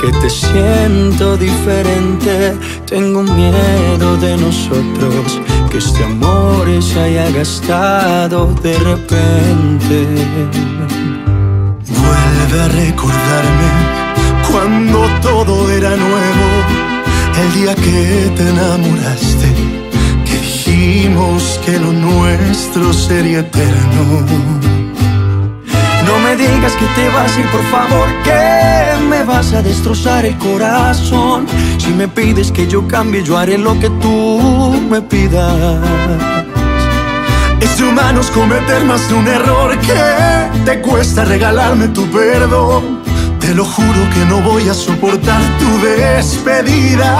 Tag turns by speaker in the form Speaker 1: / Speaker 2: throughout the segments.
Speaker 1: que te siento diferente. Tengo miedo de nosotros, que este amor se haya gastado de repente.
Speaker 2: Vuelve a recordarme cuando todo era nuevo, el día que te enamoraste, que dijimos que lo nuestro sería eterno.
Speaker 1: No me digas que te vas a ir, por favor, que me vas a destrozar el corazón. Si me pides que yo cambie, yo haré lo que tú me pidas.
Speaker 2: Es de humanos cometer más de un error que te cuesta regalarme tu perdón. Te lo juro que no voy a soportar tu despedida.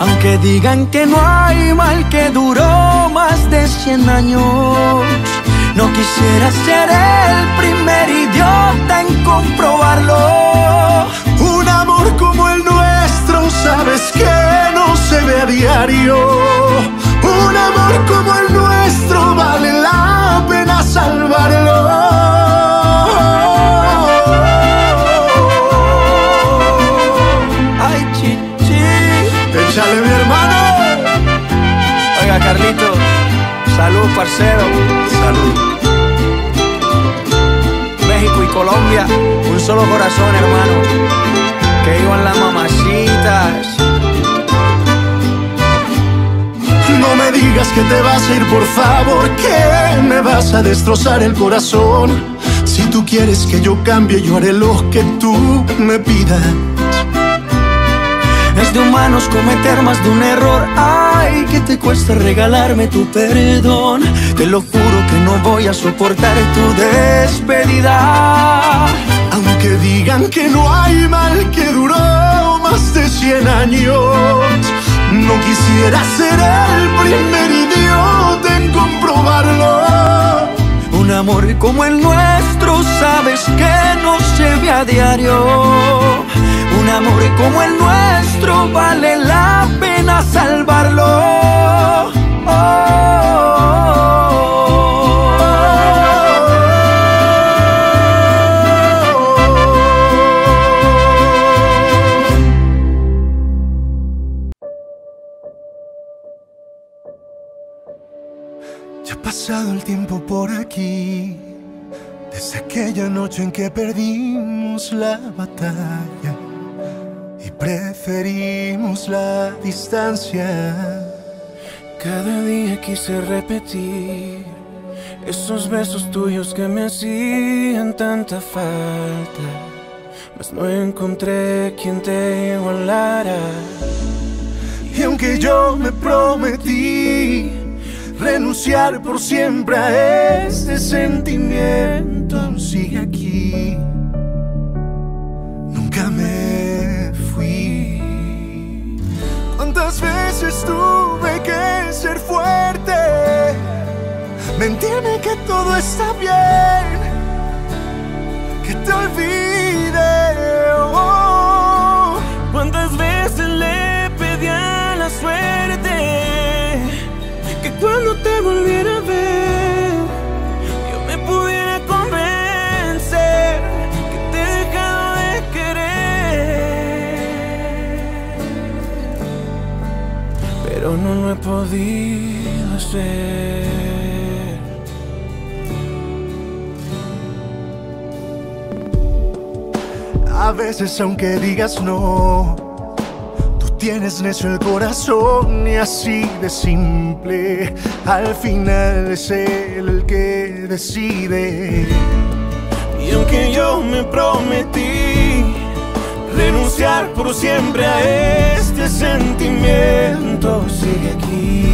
Speaker 1: Aunque digan que no hay mal que duró más de 100 años. No quisiera ser el primer idiota en comprobarlo.
Speaker 2: Un amor como el nuestro, sabes que no se ve a diario. Un amor como el nuestro vale la pena salvarlo.
Speaker 1: Salud, parcero.
Speaker 2: Salud.
Speaker 1: México y Colombia, un solo corazón, hermano. Que iban las mamacitas.
Speaker 2: No me digas que te vas a ir, por favor, que me vas a destrozar el corazón. Si tú quieres que yo cambie, yo haré lo que tú me pidas.
Speaker 1: Es de humanos cometer más de un error. Que te cuesta regalarme tu perdón. Te lo juro que no voy a soportar tu despedida.
Speaker 2: Aunque digan que no hay mal que duró más de 100 años, no quisiera ser el primer idiota en comprobarlo.
Speaker 1: Un amor como el nuestro, sabes que no se ve a diario. Un amor como el nuestro vale la pena salvarlo.
Speaker 2: Ya ha pasado el tiempo por aquí, desde aquella noche en que perdimos la batalla preferimos la distancia.
Speaker 1: Cada día quise repetir esos besos tuyos que me hacían tanta falta, mas no encontré quien te igualara.
Speaker 2: Y aunque yo me prometí renunciar por siempre a este sentimiento, sigue aquí. ¿Cuántas veces tuve que ser fuerte? Mentirme que todo está bien, que te olvide.
Speaker 1: No he podido hacer.
Speaker 2: A veces aunque digas no, tú tienes necio el corazón y así de simple. Al final es él el que decide.
Speaker 1: Y aunque yo me prometí renunciar por siempre a este sentimiento, sigue aquí.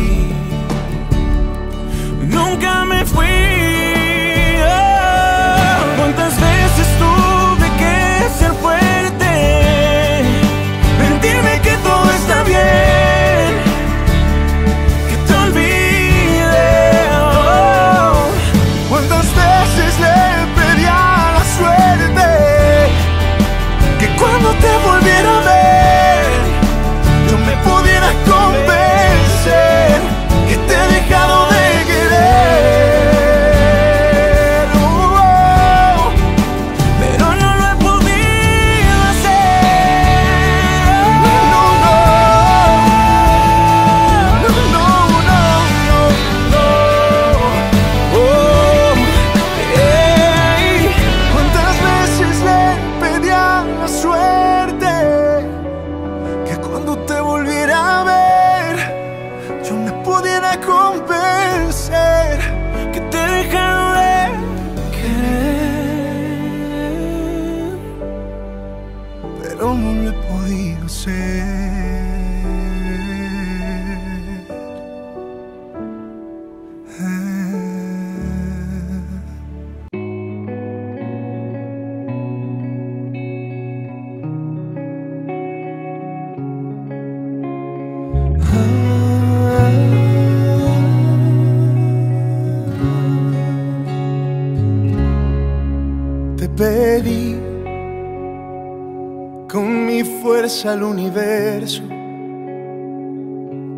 Speaker 2: Al universo.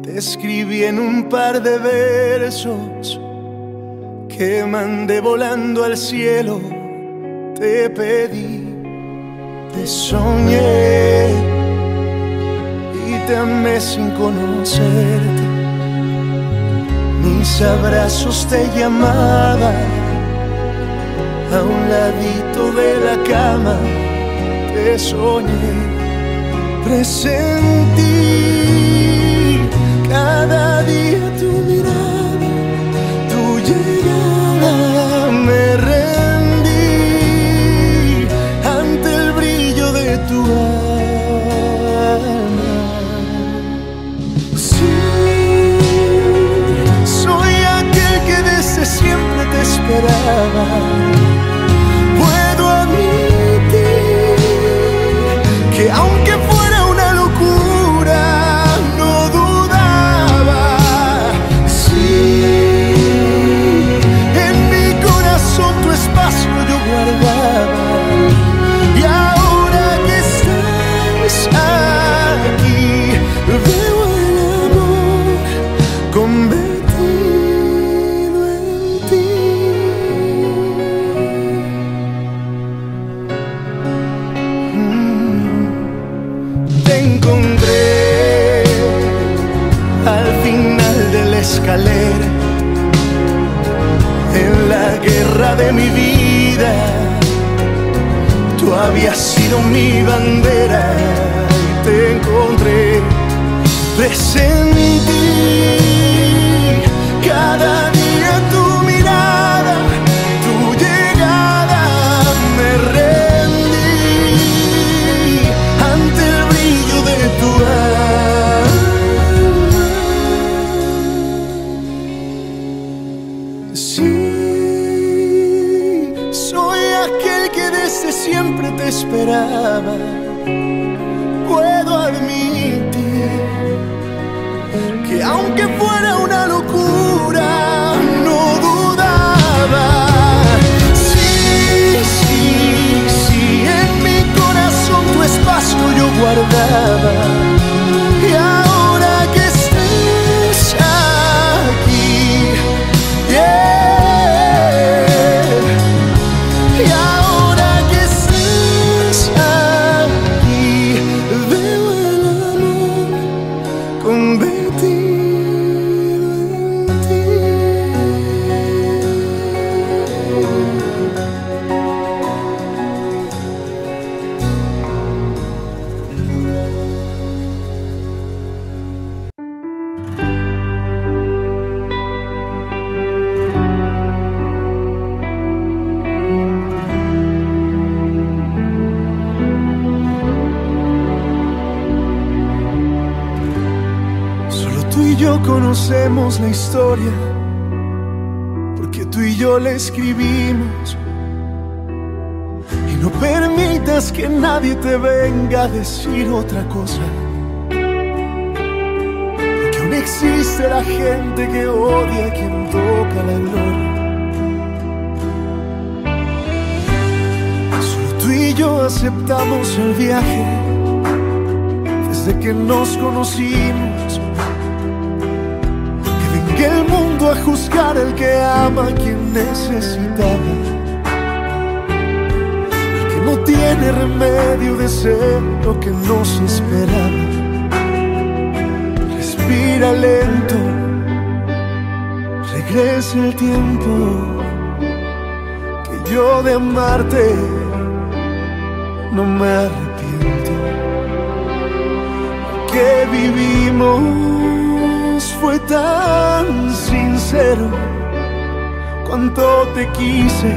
Speaker 2: Te escribí en un par de versos que mandé volando al cielo. Te pedí, te soñé y te amé sin conocerte. Mis abrazos te llamaban a un ladito de la cama te soñé, presentí cada día tu mirada, tu llegada, me rendí ante el brillo de tu alma. Sí, soy aquel que desde siempre te esperaba tiene remedio de ser lo que nos esperaba. Respira lento, regresa el tiempo que yo de amarte no me arrepiento que vivimos fue tan sincero. Cuánto te quise,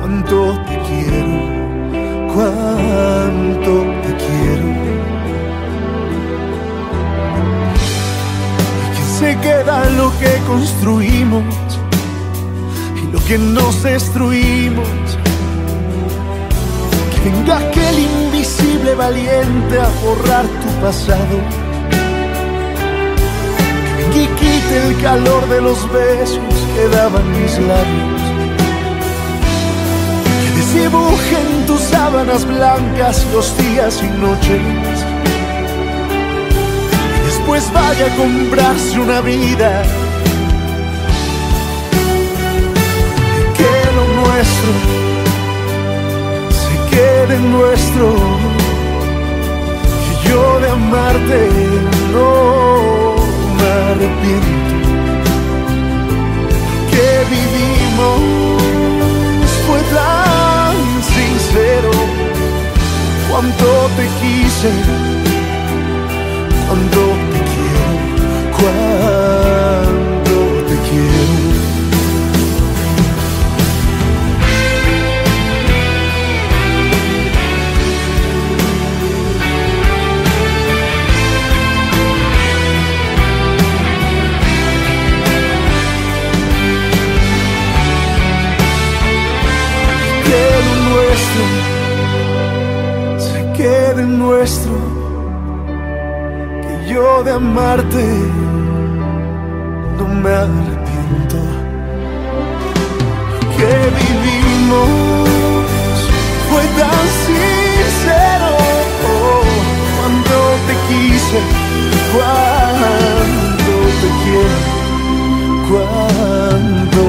Speaker 2: cuánto te quiero, cuánto te quiero. Y que se queda lo que construimos y lo que nos destruimos. Que venga aquel invisible valiente a borrar tu pasado. Que quite el calor de los besos que daban mis labios dibujen tus sábanas blancas los días y noches. Y después vaya a comprarse una vida. Que lo nuestro se quede nuestro. Que yo de amarte no me arrepiento. Que vivimos cuánto te quise, cuánto te quiero, cuánto te quiero. que lo nuestro nuestro, que yo de amarte no me arrepiento, que vivimos fue tan sincero, cuando te quise, cuando te quiero, cuando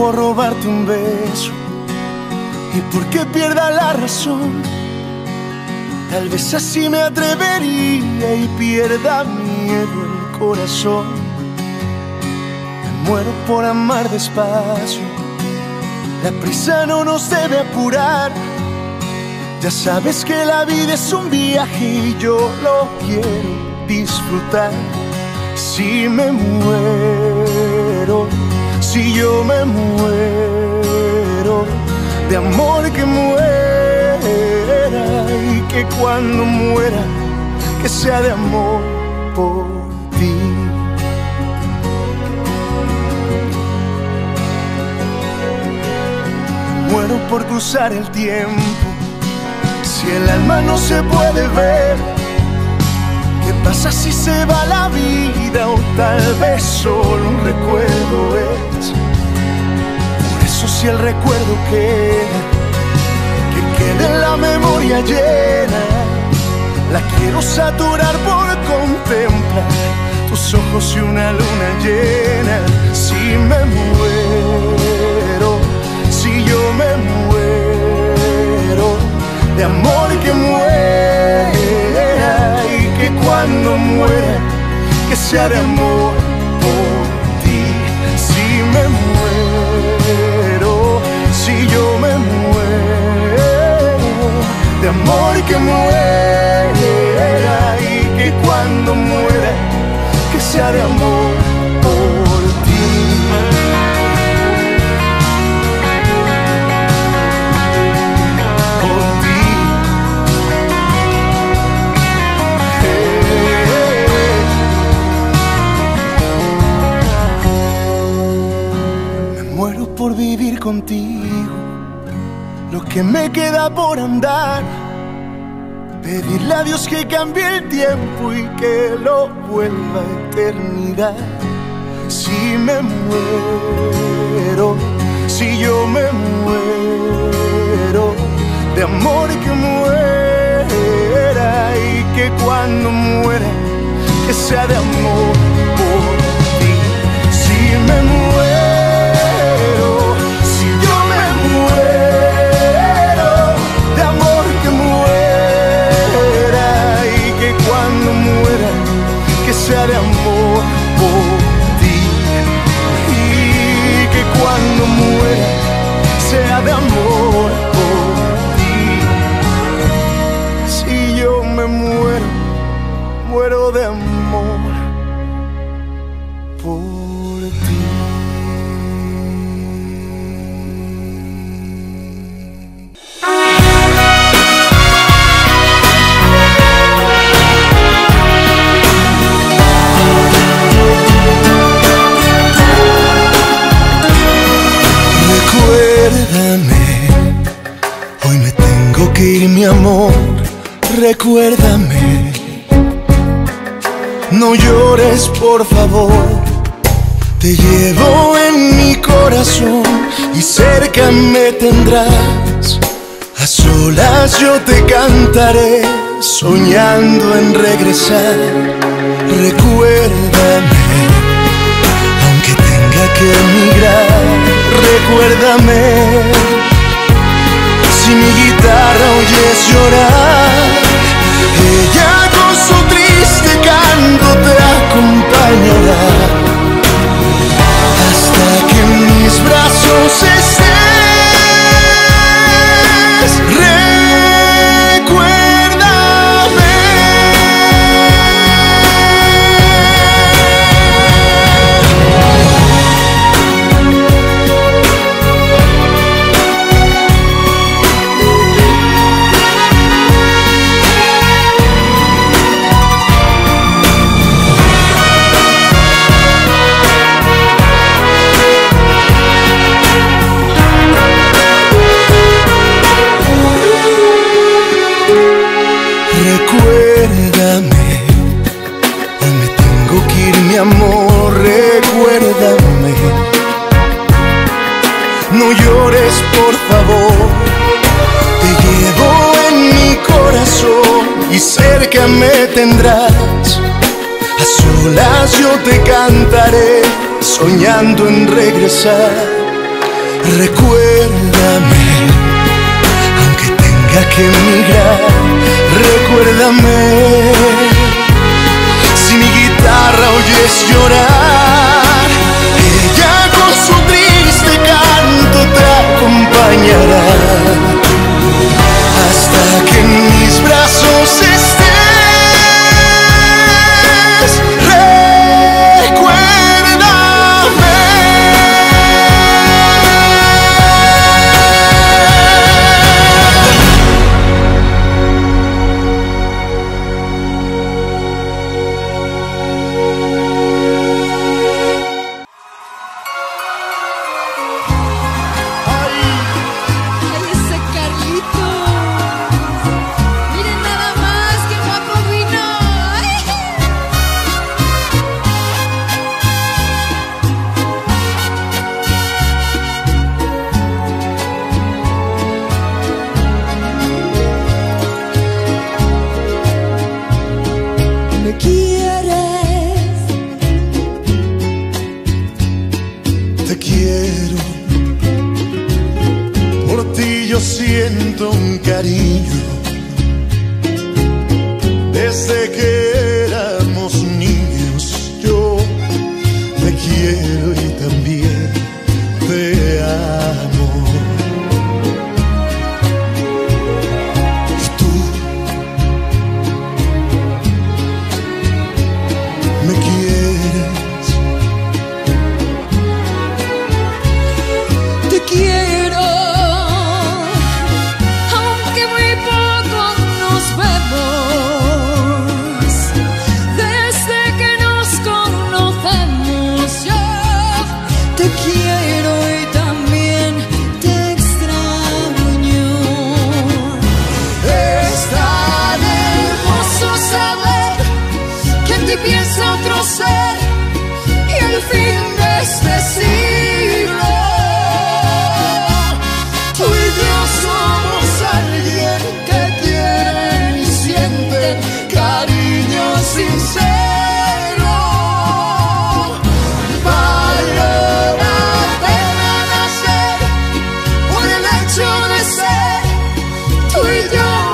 Speaker 2: por robarte un beso y porque pierda la razón. Tal vez así me atrevería y pierda miedo el corazón muero por amar despacio. La prisa no nos debe apurar. Ya sabes que la vida es un viaje y yo lo quiero disfrutar. Si me muero, si yo me muero, de amor que muera y que cuando muera, que sea de amor por ti. muero por cruzar el tiempo. Si el alma no se puede ver, ¿qué pasa si se va la vida o tal vez solo un recuerdo es? Si el recuerdo queda, que quede la memoria llena, la quiero saturar por contemplar tus ojos y una luna llena. Si me muero si yo me muero de amor que muera y que cuando muera que sea de amor de amor que muera y que cuando muera que sea de amor por ti por ti. Me muero por vivir contigo, lo que me queda por andar. Pedirle a Dios que cambie el tiempo y que lo vuelva eternidad. Si me muero, si yo me muero, de amor que muera y que cuando muera, que sea de amor y cerca me tendrás. A solas yo te cantaré, soñando en regresar. Recuérdame, aunque tenga que emigrar, recuérdame. Si mi guitarra oyes llorar, ella con su triste canto te acompañará brazos estés. A solas yo te cantaré, soñando en regresar. Recuérdame aunque tenga que emigrar, recuérdame. Si mi guitarra oyes llorar, ella con su triste canto te acompañará hasta que rejoice.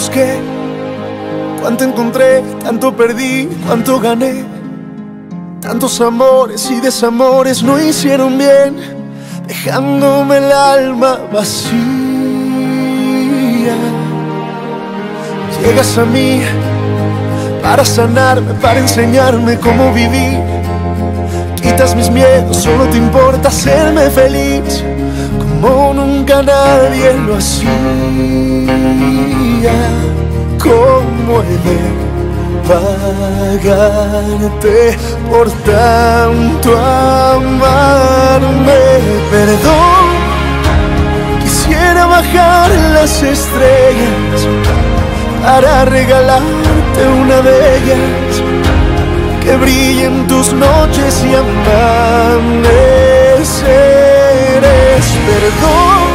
Speaker 2: Busqué, cuánto encontré, tanto perdí, cuánto gané. Tantos amores y desamores no hicieron bien, dejándome el alma vacía. Llegas a mí para sanarme, para enseñarme cómo vivir. Quitas mis miedos, solo te importa hacerme feliz, como nunca nadie lo hacía. ¿Cómo he de pagarte por tanto amarme? Perdón, quisiera bajar las estrellas para regalarte una de ellas que brillen tus noches y amaneceres. Perdón,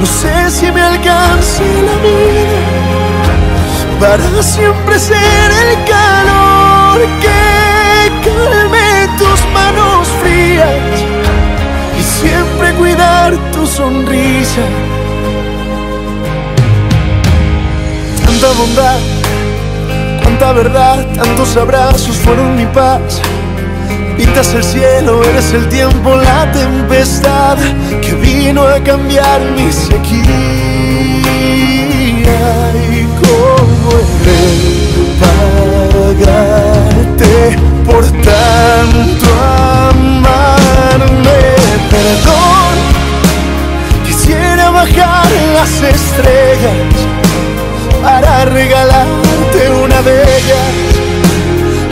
Speaker 2: no sé si me alcance la vida para siempre ser el calor que calme tus manos frías y siempre cuidar tu sonrisa. Tanta bondad Tanta verdad, tantos abrazos fueron mi paz. Pintas el cielo, eres el tiempo, la tempestad que vino a cambiar mi sequía. Y cómo he pagarte por tanto amarme. Perdón, quisiera bajar las estrellas para regalarte una de ellas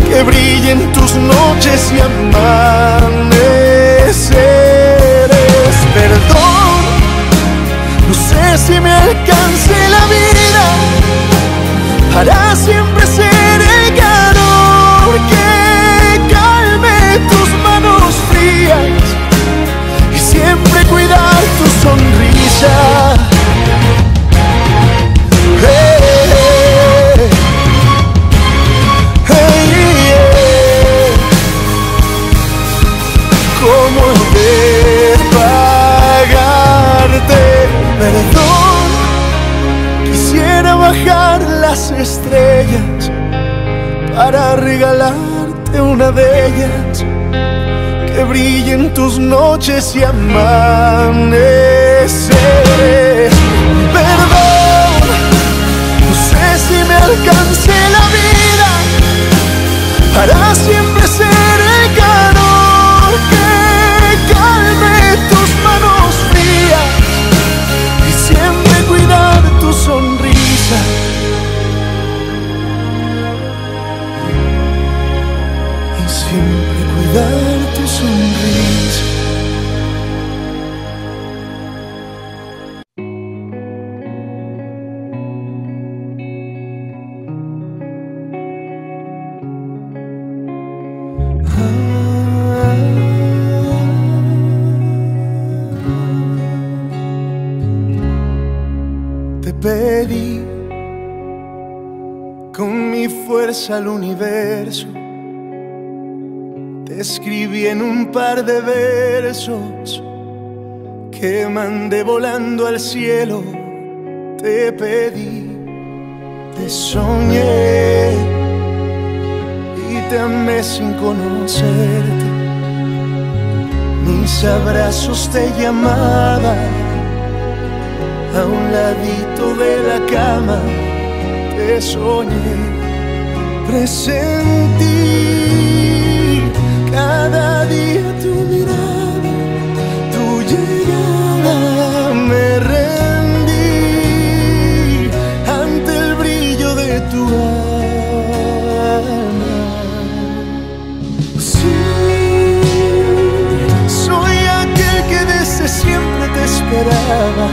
Speaker 2: que brillen tus noches y amaneceres. Perdón, no sé si me alcance la vida para siempre noches y. un par de versos que mandé volando al cielo. Te pedí, te soñé y te amé sin conocerte. Mis abrazos te llamaban a un ladito de la cama te soñé, presentí cada día tu mirada, tu llegada me rendí ante el brillo de tu alma. Sí, soy aquel que desde siempre te esperaba.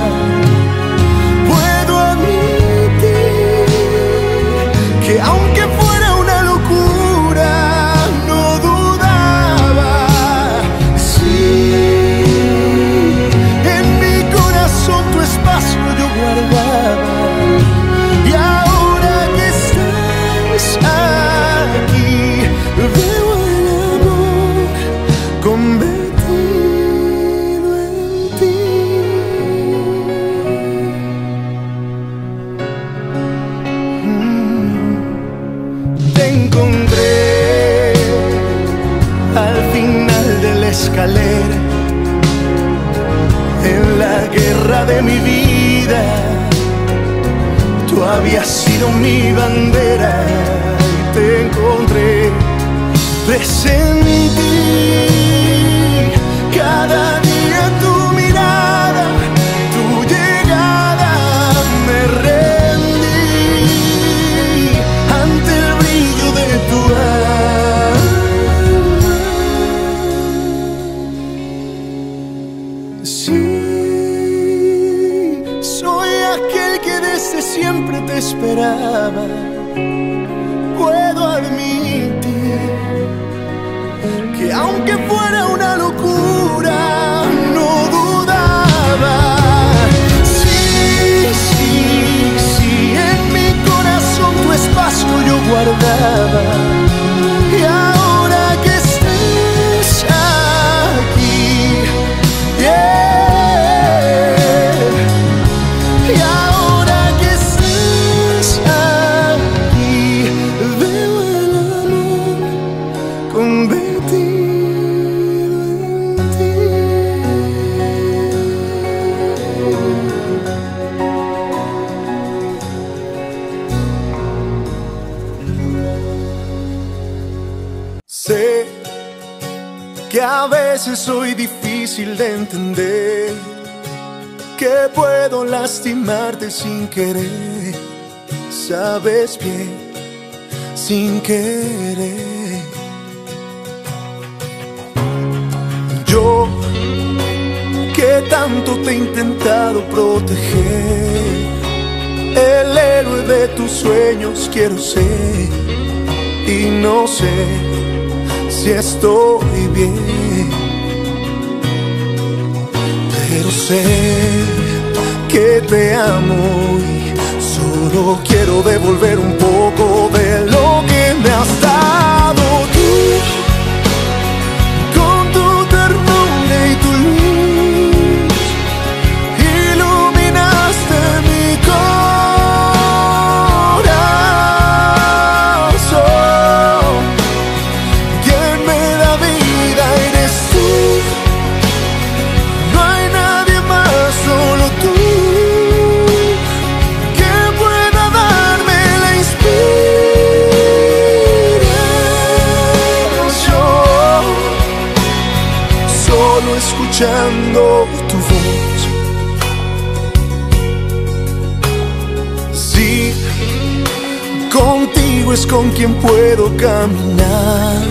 Speaker 2: puedo caminar,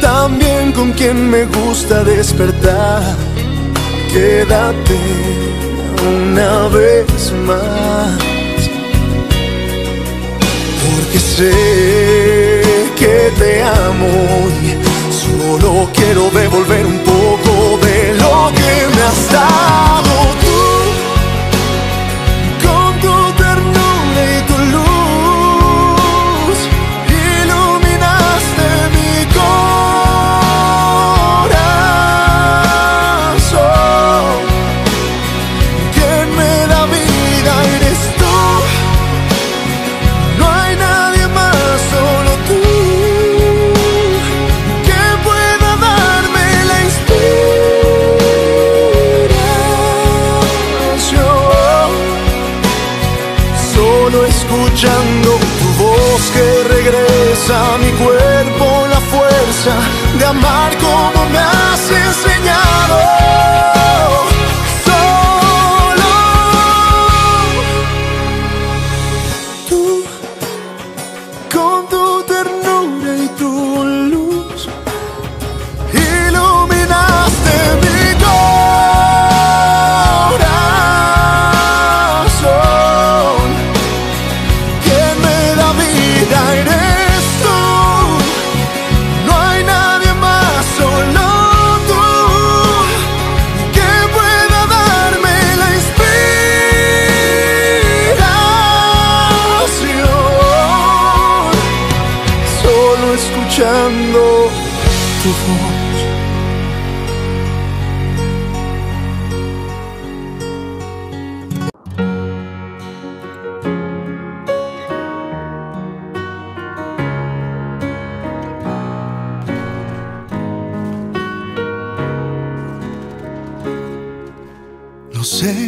Speaker 2: también con quien me gusta despertar. Quédate una vez más, porque sé que te amo y solo quiero devolver un poco de lo que me has dado.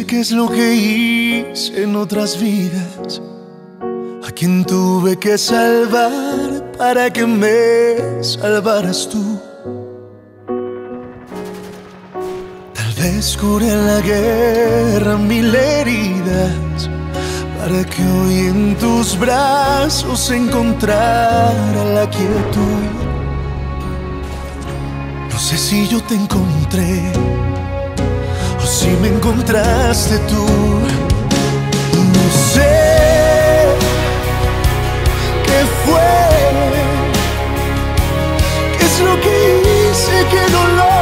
Speaker 2: Qué es lo que hice en otras vidas, a quien tuve que salvar para que me salvaras tú. Tal vez curé en la guerra mil heridas, para que hoy en tus brazos encontrara la quietud. No sé si yo te encontré si me encontraste tú. No sé qué fue, qué es lo que hice que no lo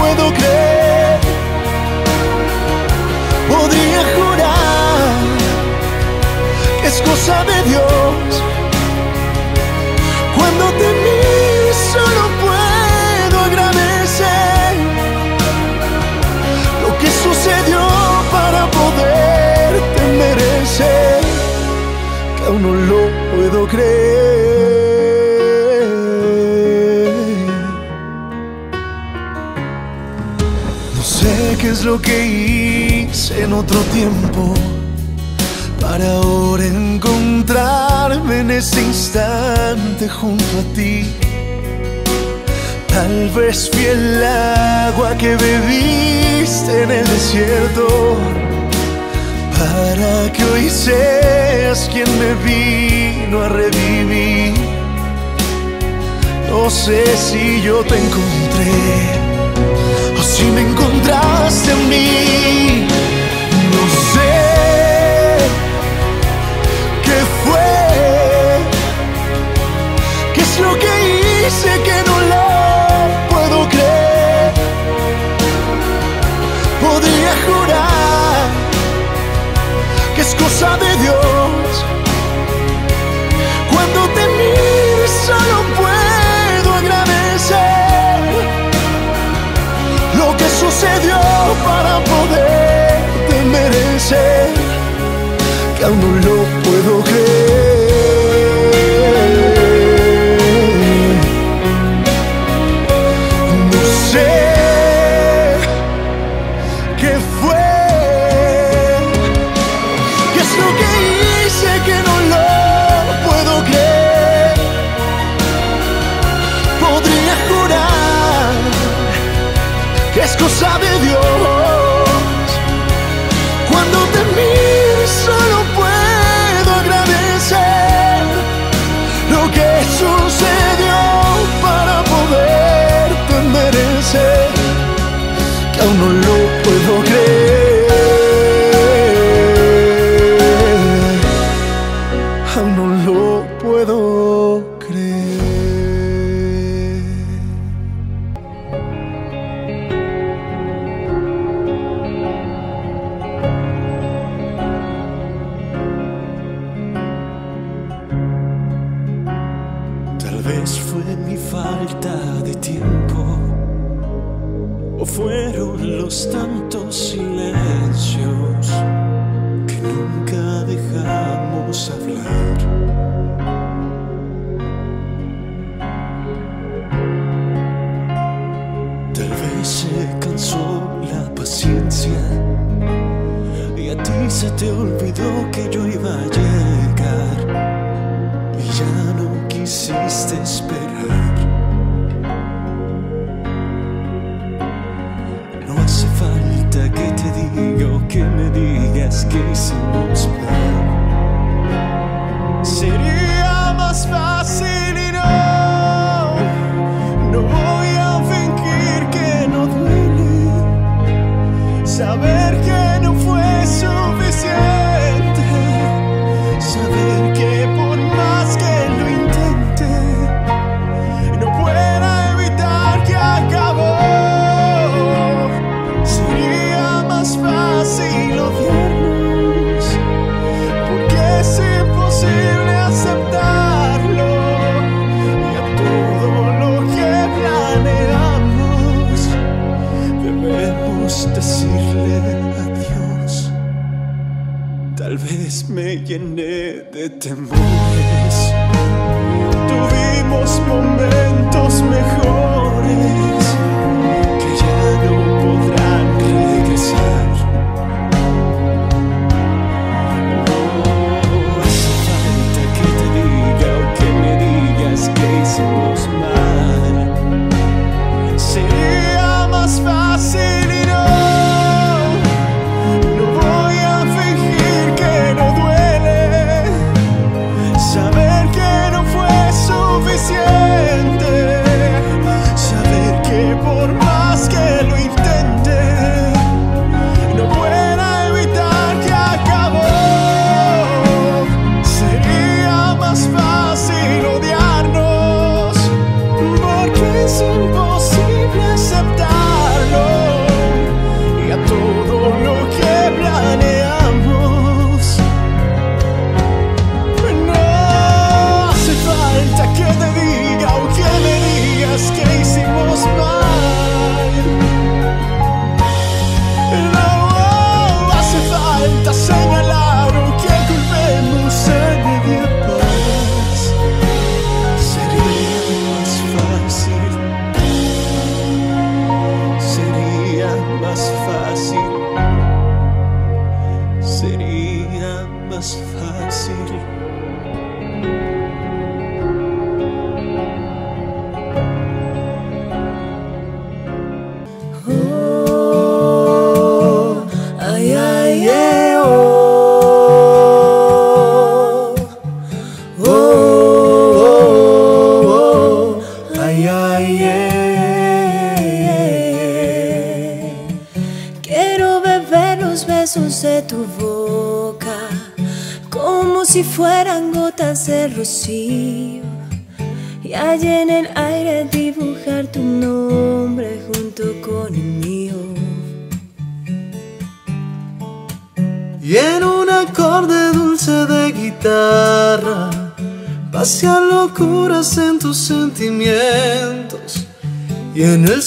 Speaker 2: puedo creer. Podría jurar que es cosa de Dios. Merecer, que aún no lo puedo creer. No sé qué es lo que hice en otro tiempo para ahora encontrarme en este instante junto a ti. Tal vez fui el agua que bebiste en el desierto para que hoy seas quien me vino a revivir. No sé si yo te encontré o si me encontraste en mí. No sé qué fue, qué es lo que hice que no lo puedo creer. Podría jurar que es cosa de Dios. Cuando te miro solo puedo agradecer lo que sucedió para poderte merecer, que aún no lo puedo creer. Que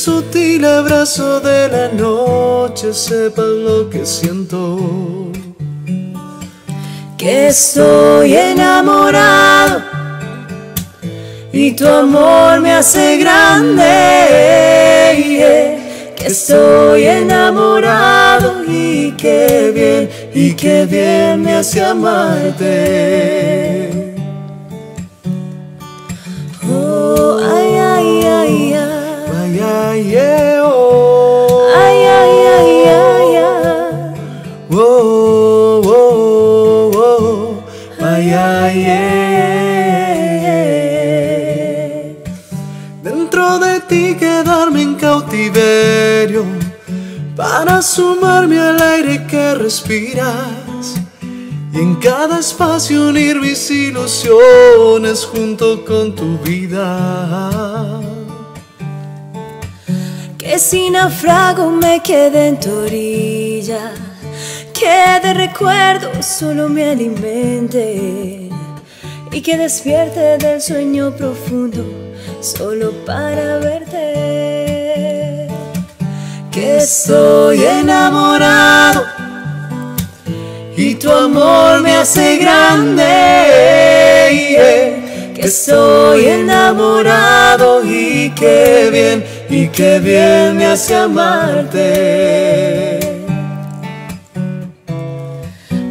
Speaker 2: sutil abrazo de la noche sepas lo que siento.
Speaker 3: Que estoy enamorado y tu amor me hace grande. Que estoy enamorado y qué bien, y qué bien me hace amarte.
Speaker 2: Espacio unir mis ilusiones junto con tu vida.
Speaker 3: Que si naufrago me quede en tu orilla, que de recuerdos solo me alimente y que despierte del sueño profundo solo para verte. Que estoy enamorado y tu amor me hace grande. Que estoy enamorado y qué bien, y qué bien me hace amarte.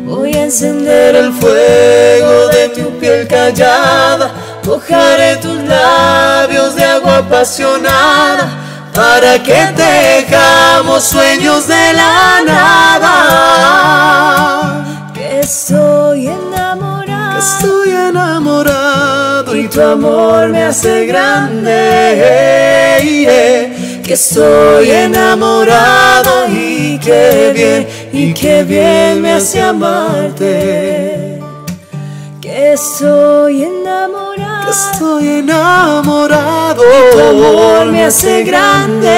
Speaker 3: Voy a encender el fuego de tu piel callada, mojaré tus labios de agua apasionada, para que tejamos sueños de la nada. Que estoy enamorado,
Speaker 2: Que estoy enamorado
Speaker 3: y tu amor me hace grande. yeah. Que estoy enamorado y qué bien, y qué bien me hace amarte. Que estoy enamorado,
Speaker 2: Estoy enamorado.
Speaker 3: tu amor me hace grande.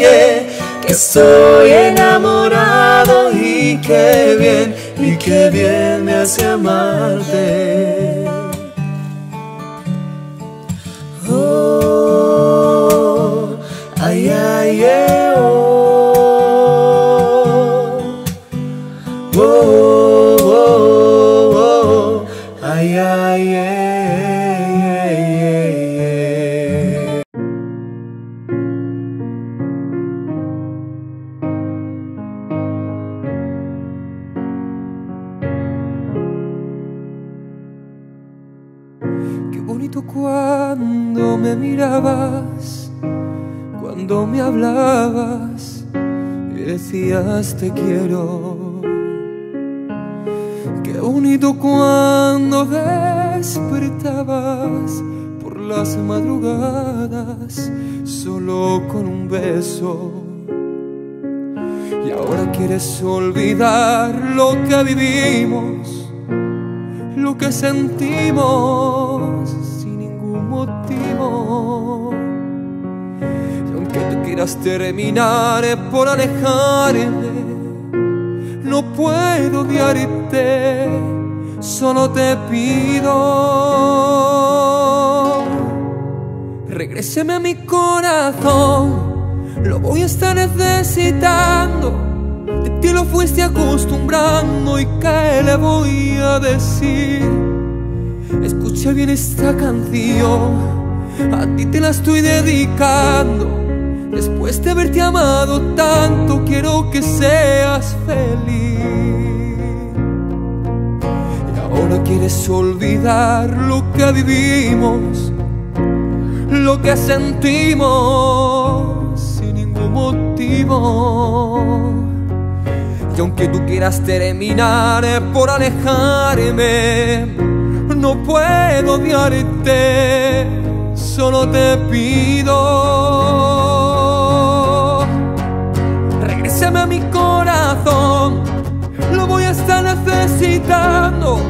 Speaker 3: yeah. Que estoy enamorado y qué bien, y qué bien me hace amarte. Oh, ay, ay, eh, oh.
Speaker 4: Me mirabas, cuando me hablabas y decías te quiero. Qué bonito cuando despertabas por las madrugadas solo con un beso. Y ahora quieres olvidar lo que vivimos, lo que sentimos Y aunque tú quieras terminar por alejarme, no puedo odiarte, solo te pido. Regréseme a mi corazón, lo voy a estar necesitando. De ti lo fuiste acostumbrando y qué le voy a decir. Escucha bien esta canción, a ti te la estoy dedicando. Después de haberte amado tanto, quiero que seas feliz. Y ahora quieres olvidar lo que vivimos, lo que sentimos sin ningún motivo. Y aunque tú quieras terminar por alejarme, no puedo odiarte, solo te pido. Regrésame a mi corazón, lo voy a estar necesitando.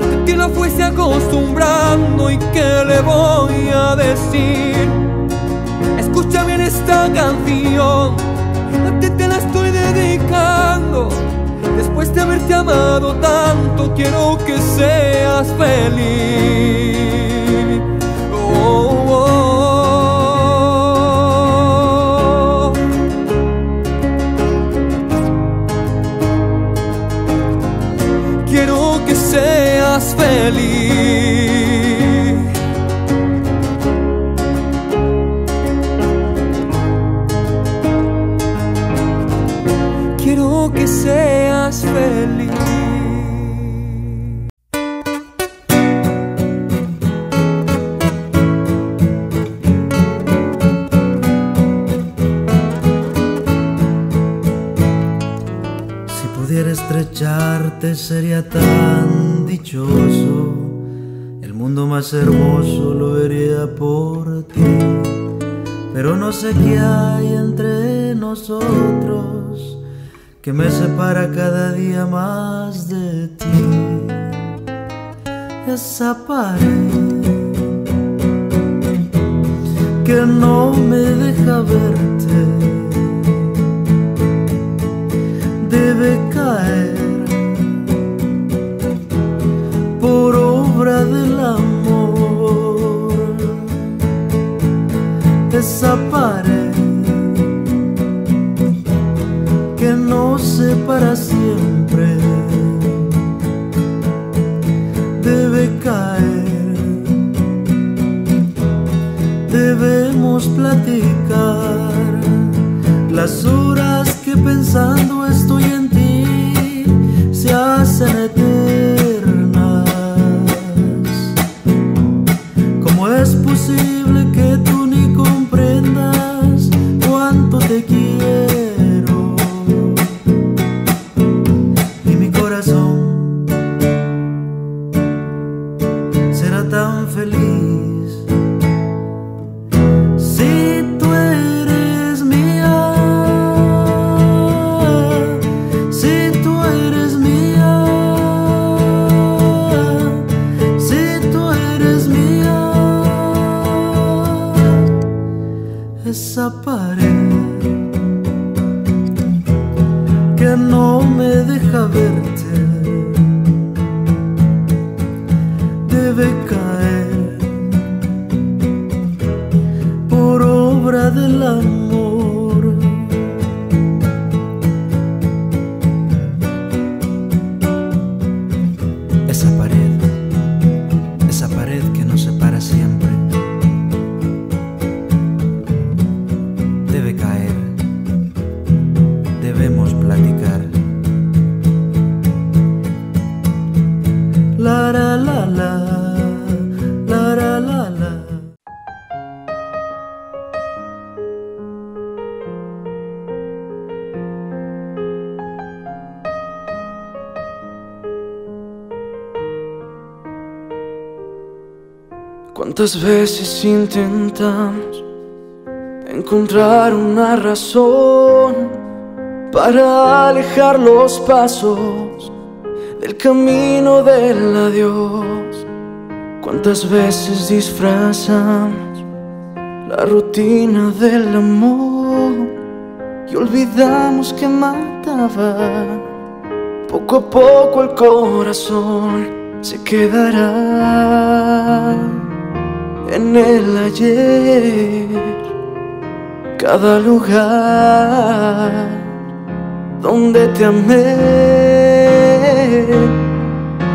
Speaker 4: De ti lo fuiste acostumbrando y qué le voy a decir. Escucha bien esta canción, De haberte amado tanto, quiero que seas feliz. Oh, oh. Quiero que seas feliz.
Speaker 5: Estrecharte sería tan dichoso, el mundo más hermoso lo vería por ti. Pero no sé qué hay entre nosotros que me separa cada día más de ti. Esa pared que no me deja verte debe caer Esa pared que nos separa siempre debe caer. Debemos platicar las horas que pensando estoy en ti se hacen eternas.
Speaker 6: ¿Cuántas veces intentamos encontrar una razón para alejar los pasos del camino del adiós? ¿Cuántas veces disfrazamos la rutina del amor y olvidamos que mataba? Poco a poco el corazón se quedará en el ayer. Cada lugar donde te amé.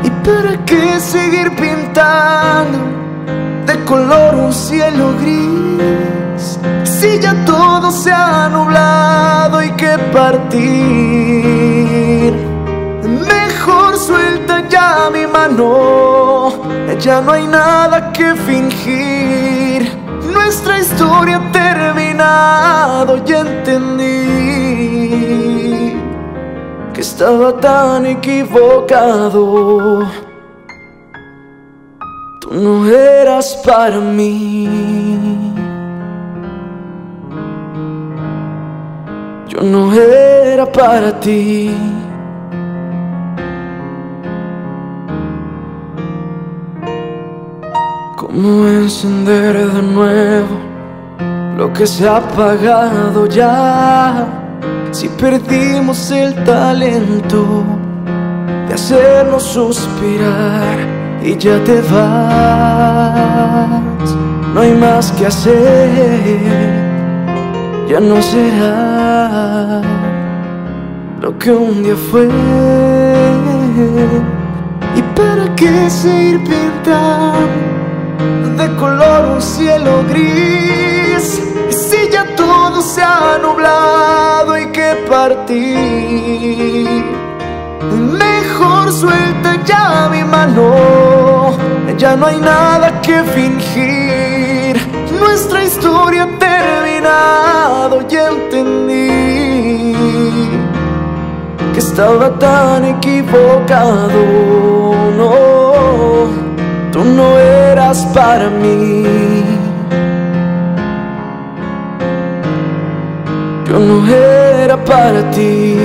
Speaker 6: ¿Y para qué seguir pintando de color un cielo gris? Si ya todo se ha nublado y que partir. Suelta ya mi mano, ya no hay nada que fingir. Nuestra historia ha terminado y entendí que estaba tan equivocado. Tú no eras para mí. Yo no era para ti. ¿Cómo encender de nuevo lo que se ha apagado ya? Si perdimos el talento de hacernos suspirar y ya te vas, no hay más que hacer, ya no será lo que un día fue. ¿Y para qué seguir pintando? De color un cielo gris. Si ya todo se ha nublado y que partir, mejor suelta ya mi mano. Ya no hay nada que fingir. Nuestra historia ha terminado y entendí que estaba tan equivocado. No tú no eras para mí. Yo no era para ti.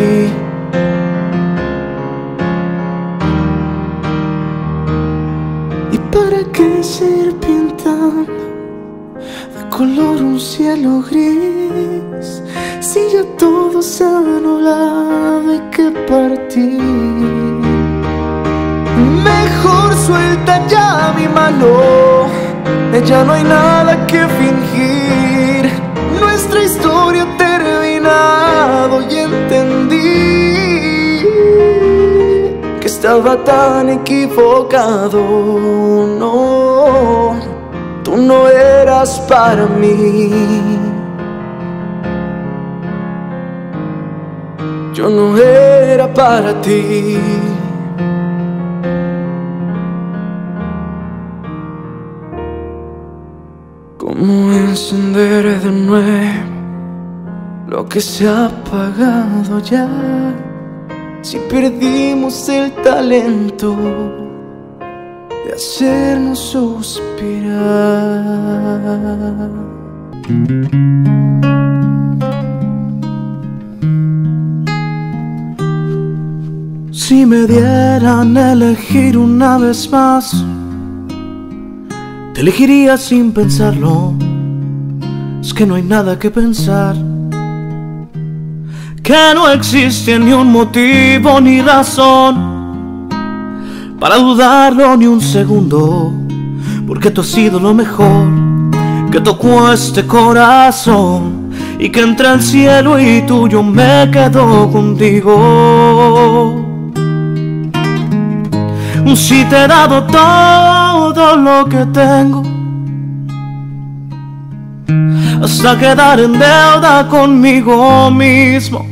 Speaker 6: ¿Y para qué pintando de color un cielo gris? Si ya todo se ha nublado y que partir. Mejor suelta ya mi mano, ya no hay nada que fingir. Nuestra historia ha terminado y entendí que estaba tan equivocado. No, tú no eras para mí. Yo no era para ti. ¿Cómo encender de nuevo lo que se ha apagado ya? Si perdimos el talento de hacernos suspirar.
Speaker 7: Si me dieran elegir una vez más, te elegiría sin pensarlo. Es que no hay nada que pensar. Que no existe ni un motivo ni razón para dudarlo ni un segundo. Porque tú has sido lo mejor que tocó este corazón. Y que entre el cielo y tú yo me quedo contigo. Si te he dado todo lo que tengo. Hasta quedar en deuda conmigo mismo.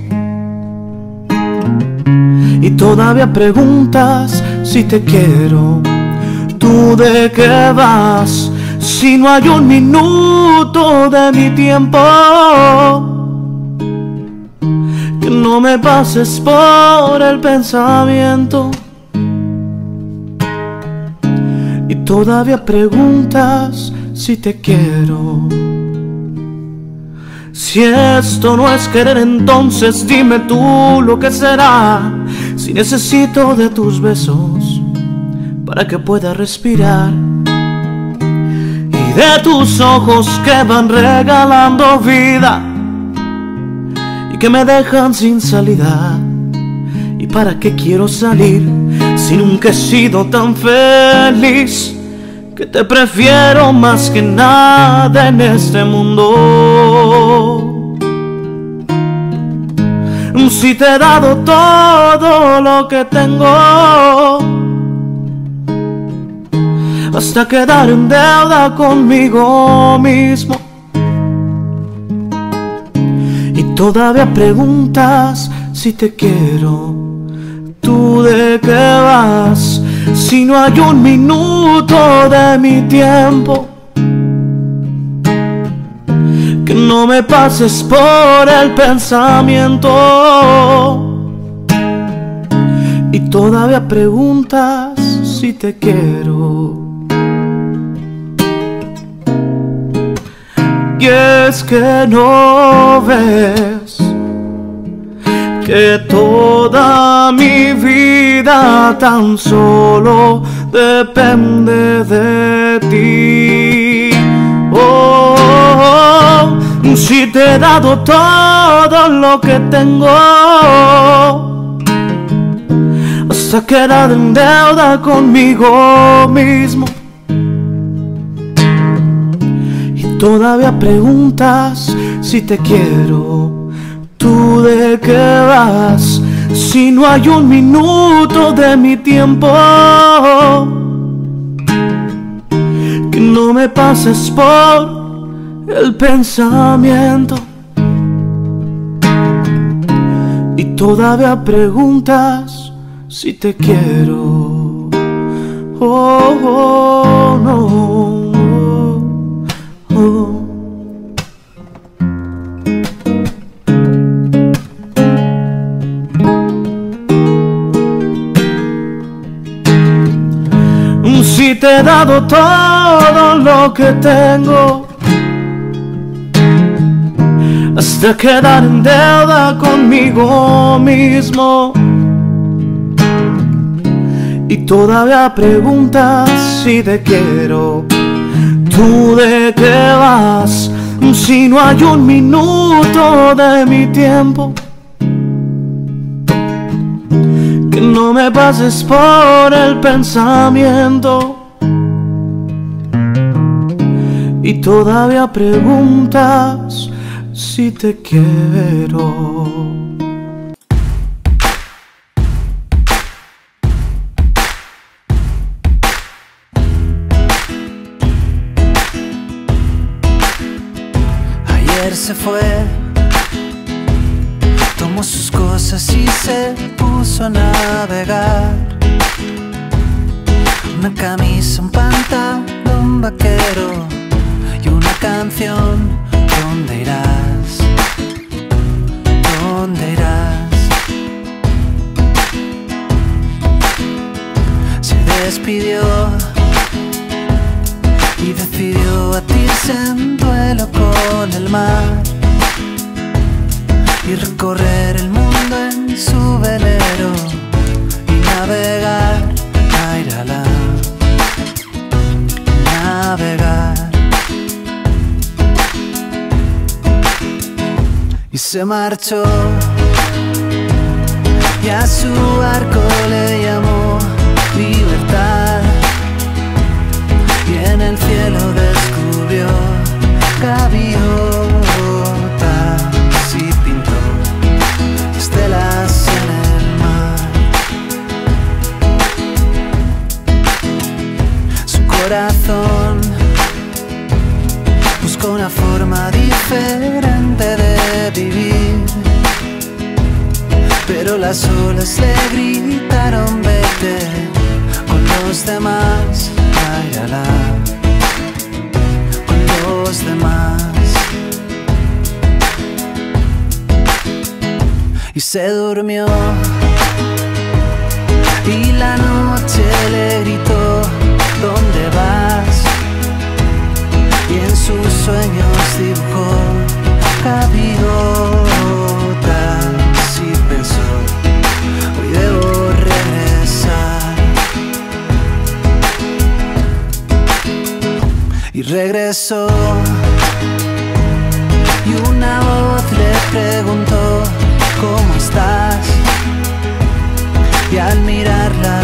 Speaker 7: Y todavía preguntas si te quiero. ¿Tú de qué vas? Si no hay un minuto de mi tiempo. Que no me pases por el pensamiento Y todavía preguntas si te quiero. Si esto no es querer, entonces dime tú lo que será. Si necesito de tus besos para que pueda respirar. Y de tus ojos que van regalando vida y que me dejan sin salida. ¿Y para qué quiero salir si nunca he sido tan feliz? Que te prefiero más que nada en este mundo. Si te he dado todo lo que tengo, hasta quedar en deuda conmigo mismo. Y todavía preguntas si te quiero. ¿Tú de qué vas? Si no hay un minuto de mi tiempo que no me pases por el pensamiento. Y todavía preguntas si te quiero. Y es que no ves que toda mi vida tan solo depende de ti. Oh, si te he dado todo lo que tengo, hasta quedar en deuda conmigo mismo. Y todavía preguntas si te quiero. ¿Tú de qué vas? Si no hay un minuto de mi tiempo que no me pases por el pensamiento. Y todavía preguntas si te quiero. Oh, oh, no. Oh. Dado todo lo que tengo hasta quedar en deuda conmigo mismo. Y todavía preguntas si te quiero. ¿Tú de qué vas? Si no hay un minuto de mi tiempo. Que no me pases por el pensamiento. Y todavía preguntas si te quiero.
Speaker 8: Ayer se fue, tomó sus cosas y se puso a navegar. Una camisa, un pantalón vaquero canción. ¿Dónde irás? ¿Dónde irás? Se despidió y decidió batirse en duelo con el mar y recorrer el mundo en su velero y navegar, Airala, navegar. Y se marchó y a su barco le llamó libertad y en el cielo descubrió gaviotas y pintó estelas en el mar. Su corazón una forma diferente de vivir. Pero las olas le gritaron vete con los demás, con los demás. Y se durmió y la noche le gritó, ¿dónde sueños dibujó gaviotas y pensó, hoy debo regresar. Y regresó y una voz le preguntó, ¿cómo estás? Y al mirarla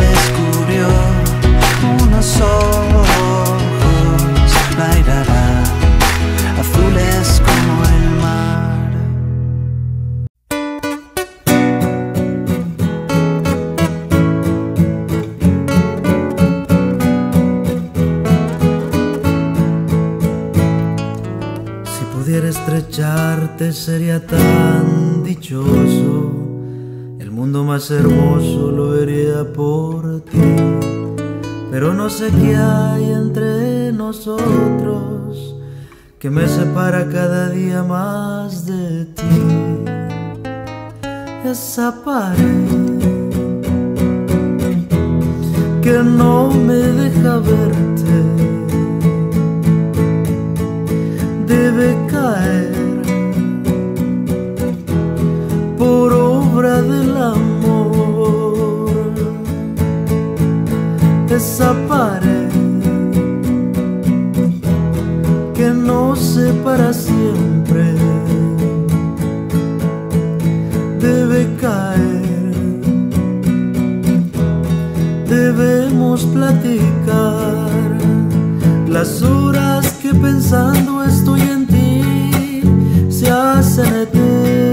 Speaker 5: sería tan dichoso. El mundo más hermoso lo vería por ti. Pero no sé qué hay entre nosotros que me separa cada día más de ti. Esa pared que no me deja verte debe caer Esa pared que nos separa siempre debe caer. Debemos platicar las horas que pensando estoy en ti se hacen eternas.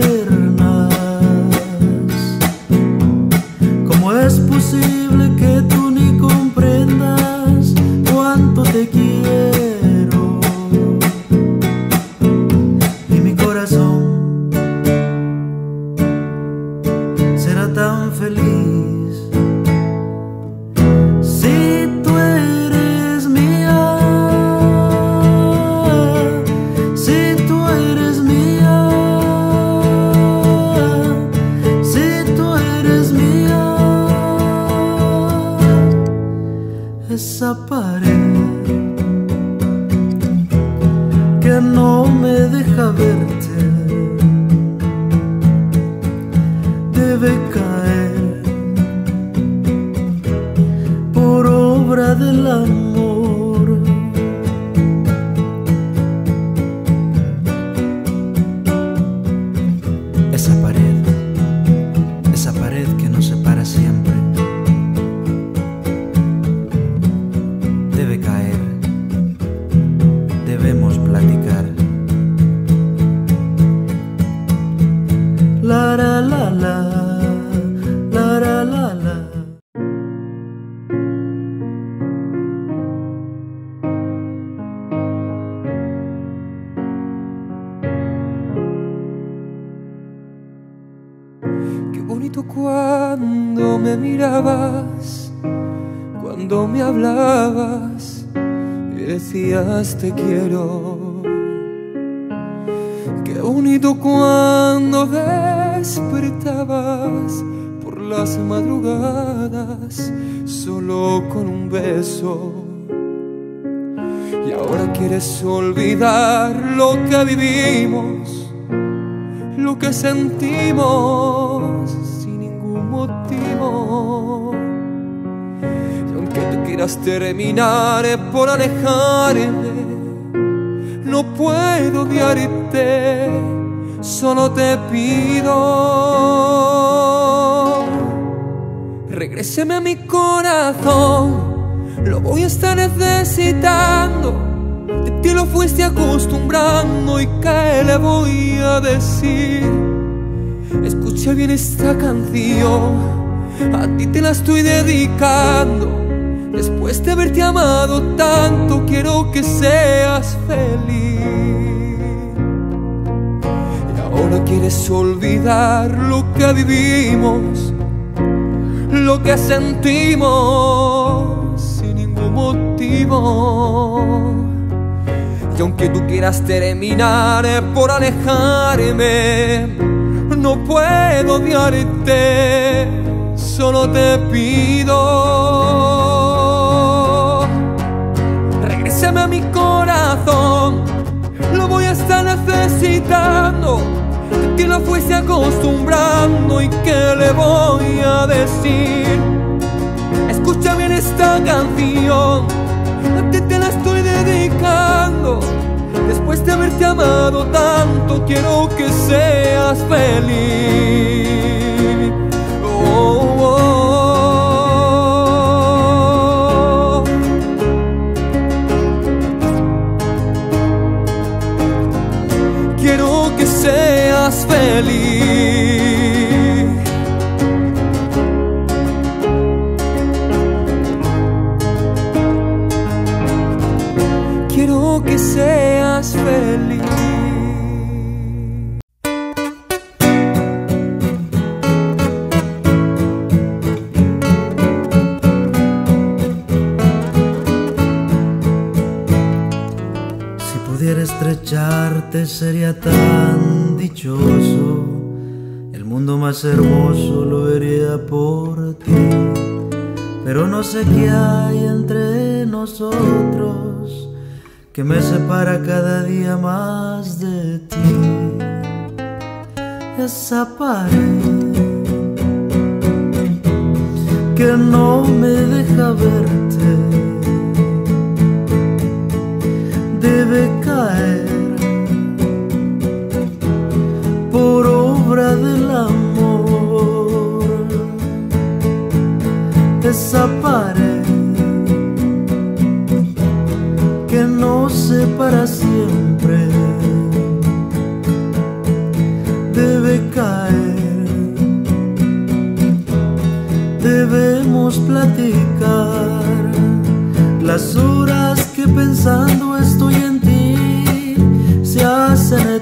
Speaker 4: Qué bonito cuando me mirabas, cuando me hablabas y decías te quiero. Qué bonito cuando despertabas por las madrugadas solo con un beso. Y ahora quieres olvidar lo que vivimos lo que sentimos sin ningún motivo. Y aunque tú quieras terminar por alejarme, no puedo odiarte, solo te pido. Regréseme a mi corazón, lo voy a estar necesitando. De ti lo fuiste acostumbrando y qué le voy a decir. Escucha bien esta canción, a ti te la estoy dedicando. Después de haberte amado tanto, quiero que seas feliz. Ahora quieres olvidar lo que vivimos, lo que sentimos sin ningún motivo. Y aunque tú quieras terminar por alejarme, no puedo odiarte, solo te pido. Regrésame a mi corazón, necesitando, ti lo fuiste acostumbrando y qué le voy a decir. Escucha bien esta canción, a ti te la estoy dedicando. Después de haberte amado tanto, quiero que seas feliz. Feliz. Quiero que seas feliz.
Speaker 5: Estrecharte sería tan El mundo más hermoso lo vería por ti. Pero no sé qué hay entre nosotros que me separa cada día más de ti. Esa pared que no me deja verte debe caer Esa pared que nos separa siempre debe caer. Debemos platicar las horas que pensando estoy en ti se hacen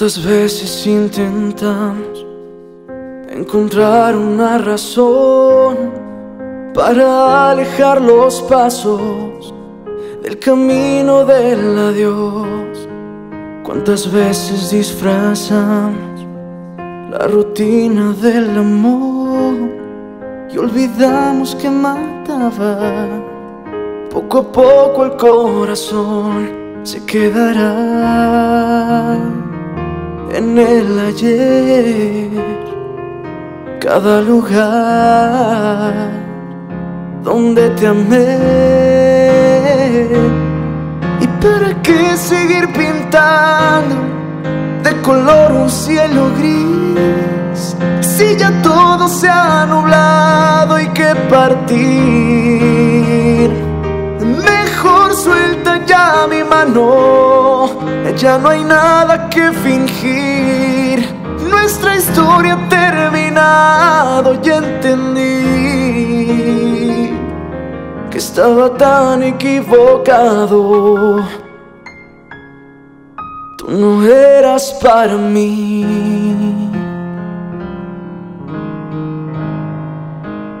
Speaker 6: ¿Cuántas veces intentamos encontrar una razón para alejar los pasos del camino del adiós? ¿Cuántas veces disfrazamos la rutina del amor y olvidamos que mataba? Poco a poco el corazón se quedará en el ayer, cada lugar donde te amé. ¿Y para qué seguir pintando de color un cielo gris? Si ya todo se ha nublado y que partir. Ya mi mano, ya no hay nada que fingir. Nuestra historia ha terminado y entendí que estaba tan equivocado. Tú no eras para mí.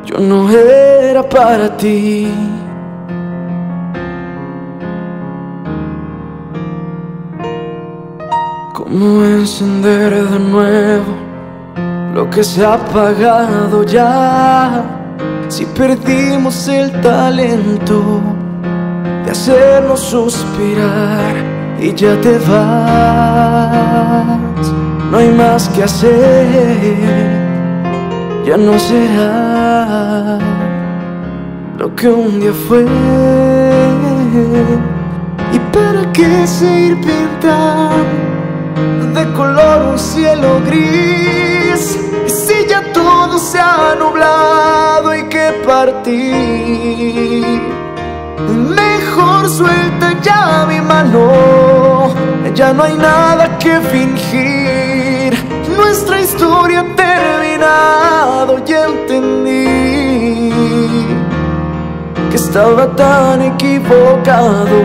Speaker 6: Yo no era para ti. ¿Cómo encender de nuevo lo que se ha apagado ya? Si perdimos el talento de hacernos suspirar y ya te vas, no hay más que hacer, ya no será lo que un día fue. ¿Y para qué seguir pintando de color un cielo gris? Y si ya todo se ha nublado y que partir. Mejor suelta ya mi mano, ya no hay nada que fingir. Nuestra historia terminado y entendí que estaba tan equivocado.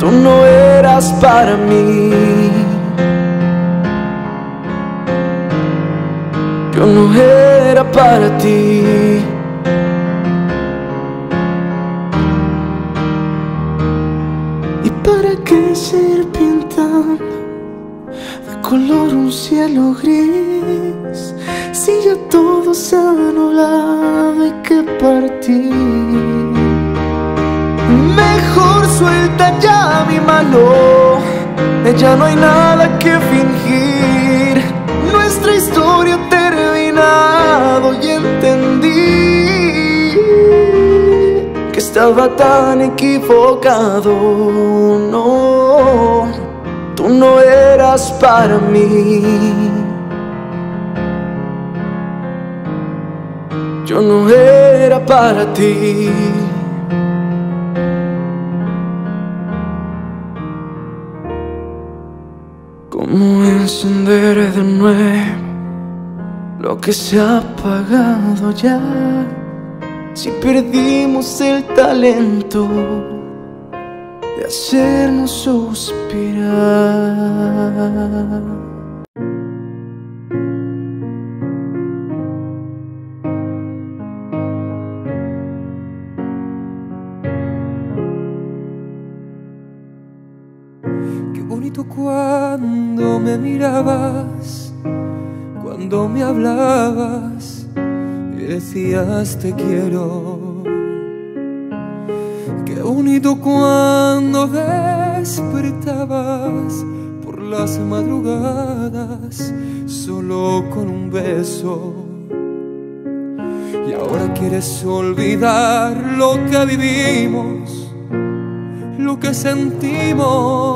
Speaker 6: Tú no eras para mí. Yo no era para ti. ¿Y para qué pintando de color un cielo gris? Si ya todo se ha nublado hay que partir. Mejor suelta ya mi mano, ya no hay nada que fingir. Nuestra historia terminado y entendí que estaba tan equivocado. No, tú no eras para mí. Yo no era para ti. ¿Cómo encender de nuevo lo que se ha apagado ya? Si perdimos el talento de hacernos suspirar.
Speaker 4: Cuando me hablabas y decías te quiero. Qué bonito cuando despertabas por las madrugadas solo con un beso. Y ahora quieres olvidar lo que vivimos lo que sentimos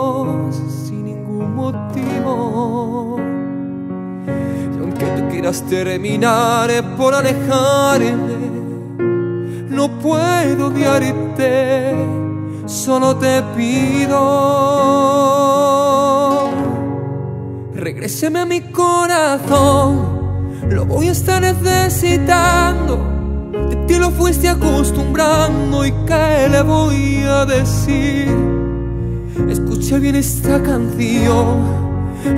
Speaker 4: motivo. Y aunque tú quieras terminar por alejarme, no puedo odiarte, solo te pido. Regréseme a mi corazón, lo voy a estar necesitando. De ti lo fuiste acostumbrando y qué le voy a decir. Escucha bien esta canción,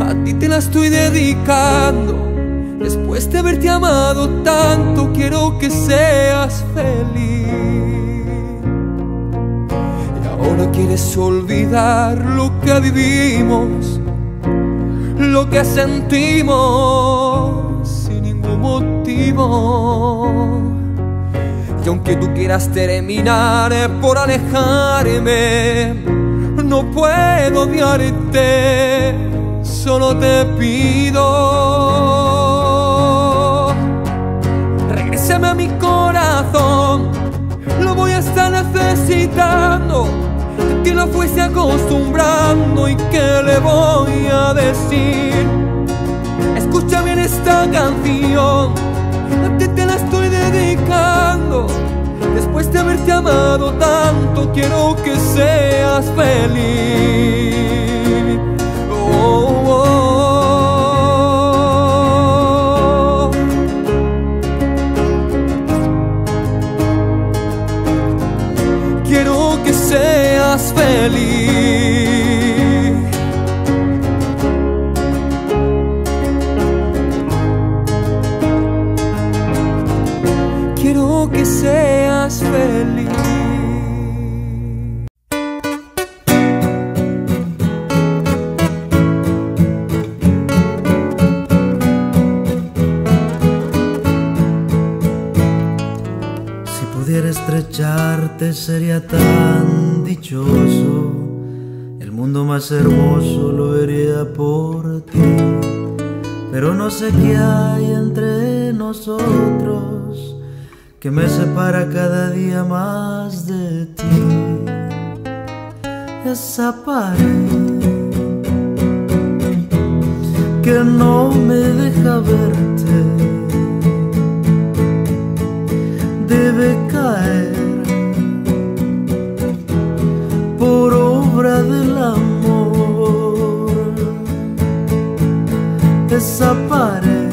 Speaker 4: a ti te la estoy dedicando. Después de haberte amado tanto, quiero que seas feliz. Y ahora quieres olvidar lo que vivimos, lo que sentimos sin ningún motivo. Y aunque tú quieras terminar por alejarme, no puedo odiarte, solo te pido. Regrésame a mi corazón, lo voy a estar necesitando. De ti lo fuiste acostumbrando y qué le voy a decir. Escucha bien esta canción De haberte amado tanto, quiero que seas feliz. Oh, oh. Quiero que seas feliz.
Speaker 5: Estrecharte sería tan dichoso. El mundo más hermoso lo vería por ti. Pero no sé qué hay entre nosotros que me separa cada día más de ti. Esa pared que no me deja verte debe caer Esa pared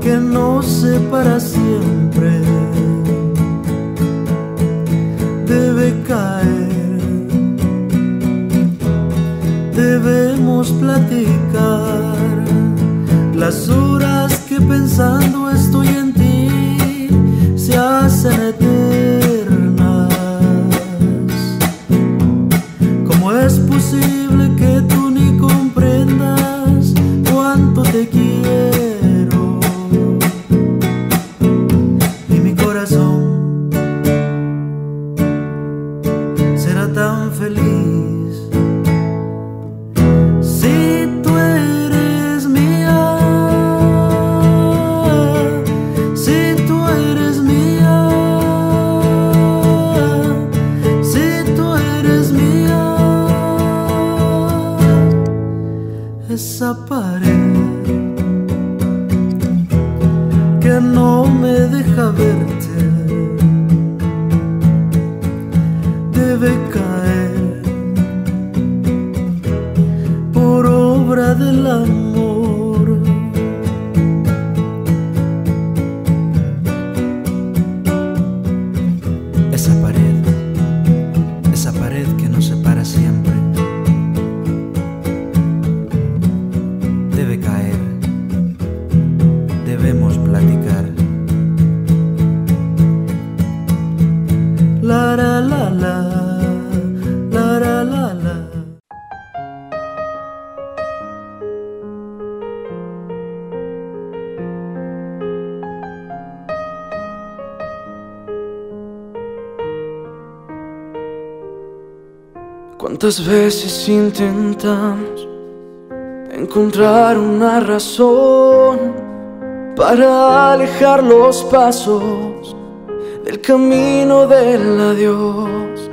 Speaker 5: que no separa siempre debe caer. Debemos platicar las horas que pensando estoy en ti se hacen eternas.
Speaker 6: ¿Cuántas veces intentamos encontrar una razón para alejar los pasos del camino del adiós?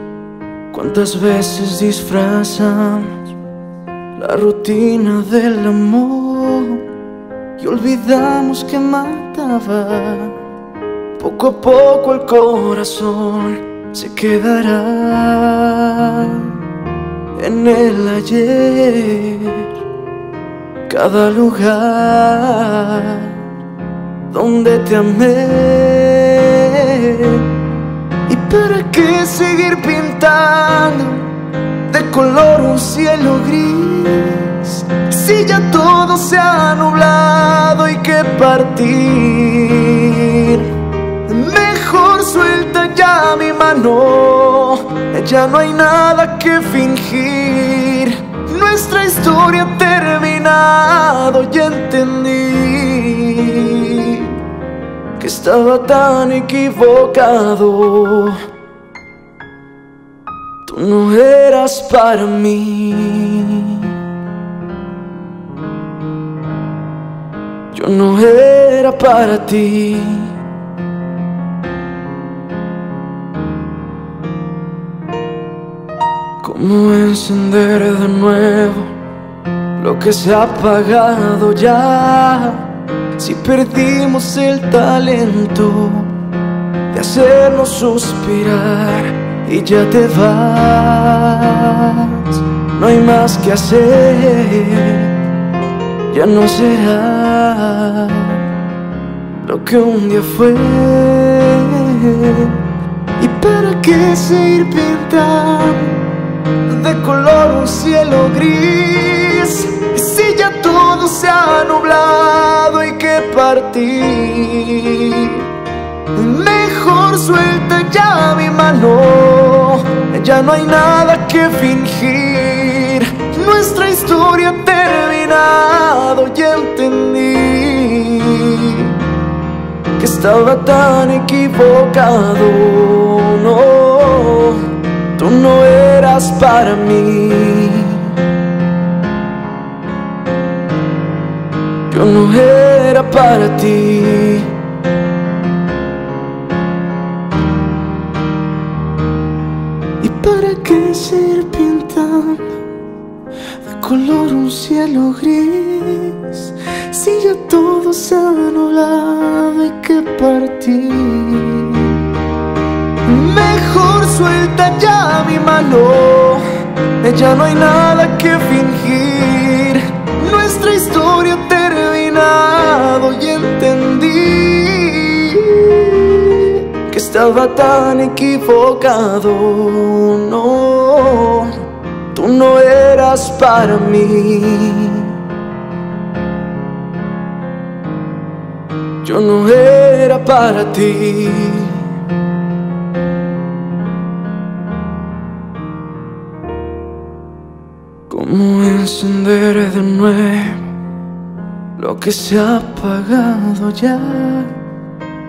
Speaker 6: ¿Cuántas veces disfrazamos la rutina del amor y olvidamos que mataba? Poco a poco el corazón se quedará en el ayer, cada lugar donde te amé. ¿Y para qué seguir pintando de color un cielo gris? Si ya todo se ha nublado y que partir. Mejor suelta ya mi mano, ya no hay nada que fingir. Nuestra historia ha terminado y entendí que estaba tan equivocado. Tú no eras para mí. Yo no era para ti. ¿Cómo encender de nuevo lo que se ha apagado ya? Si perdimos el talento de hacernos suspirar y ya te vas, no hay más que hacer, ya no será lo que un día fue. ¿Y para qué seguir pintando? De color un cielo gris. Y si ya todo se ha nublado y que partir, mejor suelta ya mi mano. Ya no hay nada que fingir. Nuestra historia ha terminado y entendí que estaba tan equivocado. Tú no eras para mí. Yo no era para ti. ¿Y para qué pintando de color un cielo gris? Si ya todo se ha nublado y que partir. Mejor suelta ya mi mano, ya no hay nada que fingir. Nuestra historia ha terminado y entendí que estaba tan equivocado. No, tú no eras para mí. Yo no era para ti. ¿Cómo encender de nuevo lo que se ha apagado ya?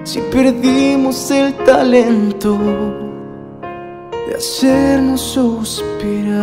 Speaker 6: Si perdimos el talento de hacernos suspirar.